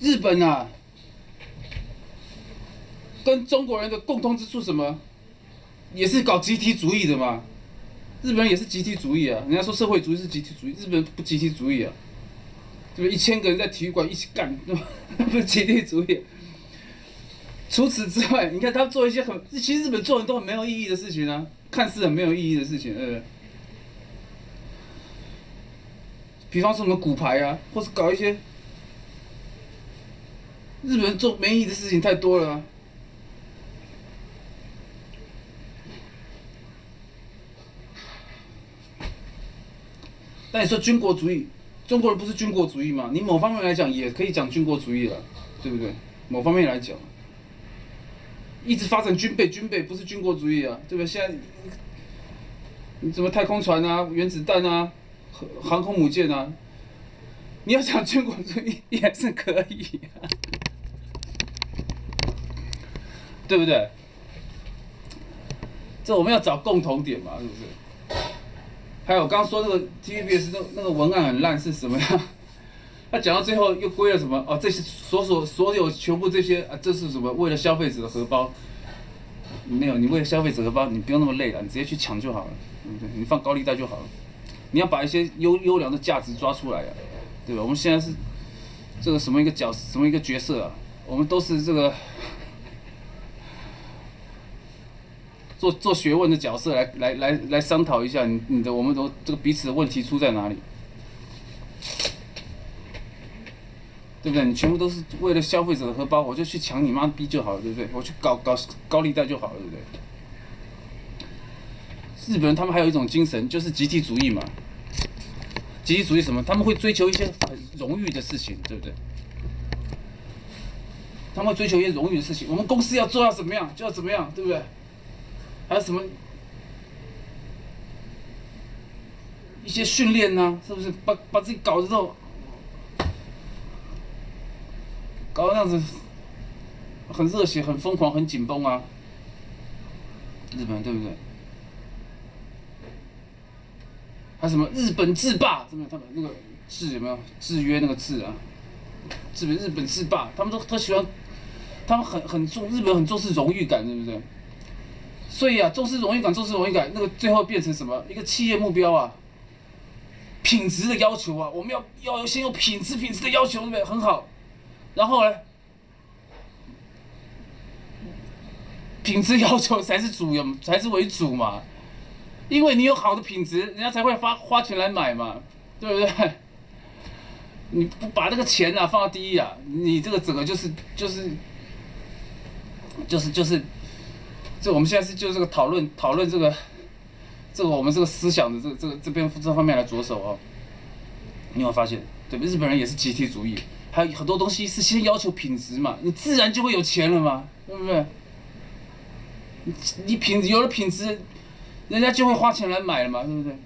日本啊，跟中国人的共通之处什么？也是搞集体主义的嘛。日本人也是集体主义啊，人家说社会主义是集体主义，日本人不集体主义啊，对不对？一千个人在体育馆一起干，不是集体主义。除此之外，你看他做一些很，其实日本做的都很没有意义的事情啊，看似很没有意义的事情，对不对？比方说什么骨牌啊，或是搞一些日本人做没意义的事情太多了、啊。但你说军国主义，中国人不是军国主义吗？你某方面来讲也可以讲军国主义了，对不对？某方面来讲，一直发展军备，军备不是军国主义啊，对不对？现在你怎么太空船啊、原子弹啊、航航空母舰啊？你要讲军国主义也是可以、啊，对不对？这我们要找共同点嘛，是不是？还有刚刚说那个 TVBS 那那个文案很烂是什么呀？他讲到最后又归了什么？哦，这些所所所有全部这些啊，这是什么？为了消费者的荷包？没有，你为了消费者荷包，你不用那么累了，你直接去抢就好了，对不对？你放高利贷就好了。你要把一些优优良的价值抓出来啊，对吧？我们现在是这个什么一个角什么一个角色啊？我们都是这个做做学问的角色来来来来商讨一下你你的我们都这个彼此的问题出在哪里？对不对？你全部都是为了消费者的荷包，我就去抢你妈逼就好了，对不对？我去搞搞高利贷就好了，对不对？日本人他们还有一种精神，就是集体主义嘛。集体主义什么？他们会追求一些很荣誉的事情，对不对？他们会追求一些荣誉的事情。我们公司要做到怎么样，就要怎么样，对不对？还有什么一些训练呢？是不是把把自己搞得这种搞得那样子很热血、很疯狂、很紧绷啊？日本对不对？还有什么日本制霸？怎么他们那个制有没有制约那个制啊？日本日本制霸，他们都特喜欢，他们很很重日本很重视荣誉感，对不对？所以啊，重视荣誉感，重视荣誉感，那个最后变成什么？一个企业目标啊，品质的要求啊，我们要要先有品质，品质的要求，对不对？很好。然后呢，品质要求才是主要，才是为主嘛。因为你有好的品质，人家才会花花钱来买嘛，对不对？你不把这个钱啊放到第一啊，你这个整个就是就是就是就是，这我们现在是就这个讨论讨论这个这个我们这个思想的这个这个这边这方面来着手哦。你有发现，对？日本人也是集体主义，还有很多东西是先要求品质嘛，你自然就会有钱了嘛，对不对？你你品有了品质。人家就会花钱来买了嘛，对不对？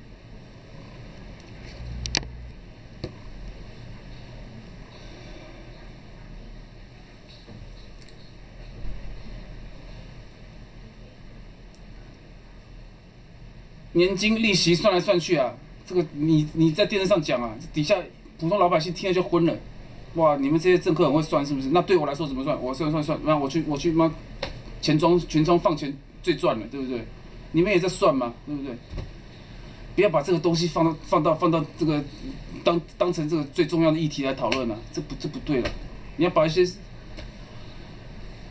年金利息算来算去啊，这个你你在电视上讲啊，底下普通老百姓听了就昏了。哇，你们这些政客很会算是不是？那对我来说怎么算？我算算算，那我去我去妈钱庄钱庄放钱最赚了，对不对？你们也在算吗？对不对？不要把这个东西放到放到放到这个当当成这个最重要的议题来讨论了，这不这不对了。你要把一些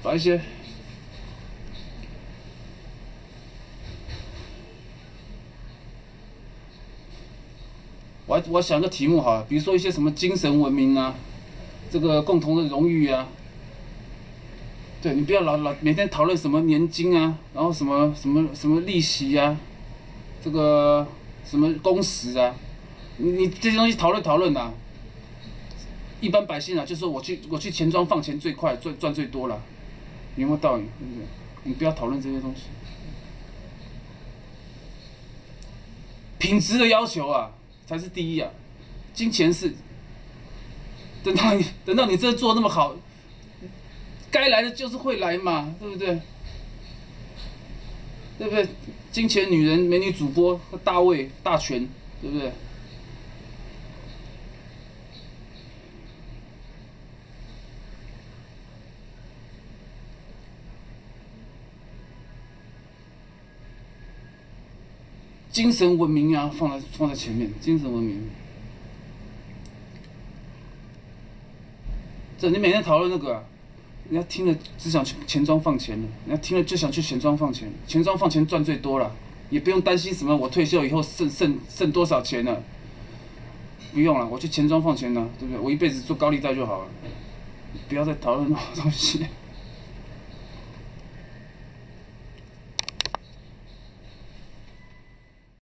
把一些我想个题目哈，比如说一些什么精神文明啊，这个共同的荣誉啊。对你不要老老每天讨论什么年金啊，然后什么什么什么利息啊，这个什么工时啊，你这些东西讨论讨论呐。一般百姓啊，就说我去我去钱庄放钱最快赚赚最多了，有没有道理？对不对？你不要讨论这些东西。品质的要求啊，才是第一啊，金钱是。等到你 等到你这做那么好。该来的就是会来嘛，对不对？对不对？金钱女人、美女主播、大卫、大权，对不对？精神文明啊，放在放在前面，精神文明。这你每天讨论那个、啊，人家听了只想去钱庄放钱了，人家听了就想去钱庄放钱，钱庄放钱赚最多了，也不用担心什么我退休以后剩剩剩多少钱了，不用了，我去钱庄放钱了，对不对？我一辈子做高利贷就好了，不要再讨论那种东西。